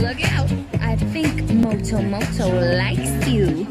Look out. I think Moto Moto likes you.